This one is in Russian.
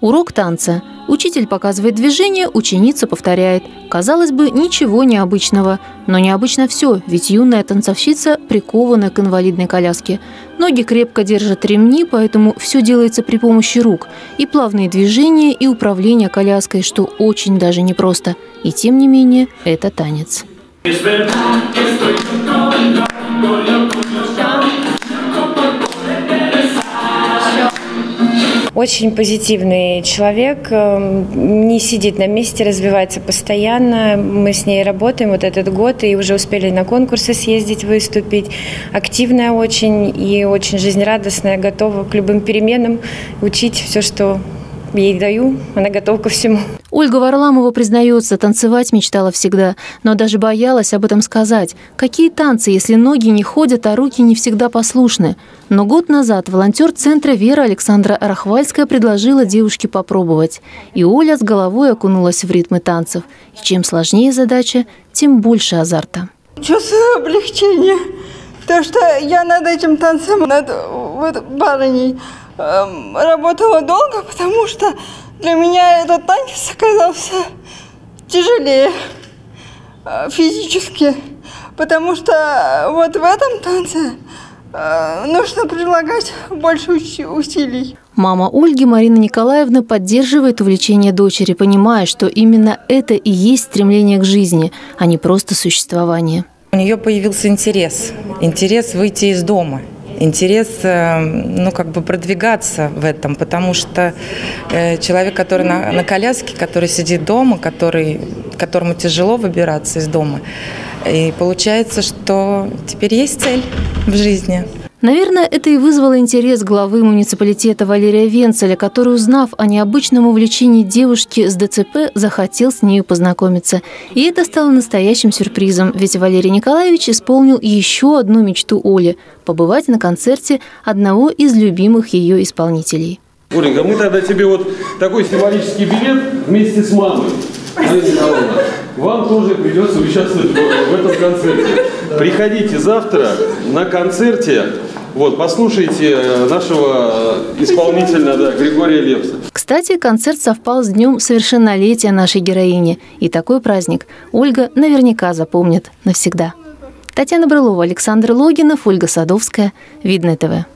Урок танца. Учитель показывает движение, ученица повторяет. Казалось бы, ничего необычного. Но необычно все, ведь юная танцовщица прикована к инвалидной коляске. Ноги крепко держат ремни, поэтому все делается при помощи рук. И плавные движения, и управление коляской, что очень даже непросто. И тем не менее, это танец. Очень позитивный человек, эм, не сидит на месте, развивается постоянно. Мы с ней работаем вот этот год и уже успели на конкурсы съездить, выступить. Активная очень и очень жизнерадостная, готова к любым переменам, учить все, что ей даю, она готова ко всему. Ольга Варламова признается, танцевать мечтала всегда, но даже боялась об этом сказать. Какие танцы, если ноги не ходят, а руки не всегда послушны? Но год назад волонтер центра Вера Александра Рахвальская предложила девушке попробовать. И Оля с головой окунулась в ритмы танцев. И чем сложнее задача, тем больше азарта. Чувствую облегчение. То, что я над этим танцем, над вот барыней, работала долго, потому что для меня этот танец оказался тяжелее э, физически, потому что вот в этом танце э, нужно прилагать больше усилий. Мама Ольги Марина Николаевна поддерживает увлечение дочери, понимая, что именно это и есть стремление к жизни, а не просто существование. У нее появился интерес, интерес выйти из дома – интерес, э, ну, как бы продвигаться в этом, потому что э, человек, который на, на коляске, который сидит дома, который, которому тяжело выбираться из дома, и получается, что теперь есть цель в жизни – Наверное, это и вызвало интерес главы муниципалитета Валерия Венцеля, который, узнав о необычном увлечении девушки с ДЦП, захотел с нею познакомиться. И это стало настоящим сюрпризом, ведь Валерий Николаевич исполнил еще одну мечту Оли – побывать на концерте одного из любимых ее исполнителей. Оленька, мы тогда тебе вот такой символический билет вместе с мамой. Вам тоже придется участвовать в этом концерте. Приходите завтра на концерте вот, послушайте э, нашего э, исполнителя, да, Григория Лепса. Кстати, концерт совпал с днем совершеннолетия нашей героини. И такой праздник Ольга наверняка запомнит навсегда. Татьяна Брылова, Александр Логинов, Ольга Садовская. Видное ТВ.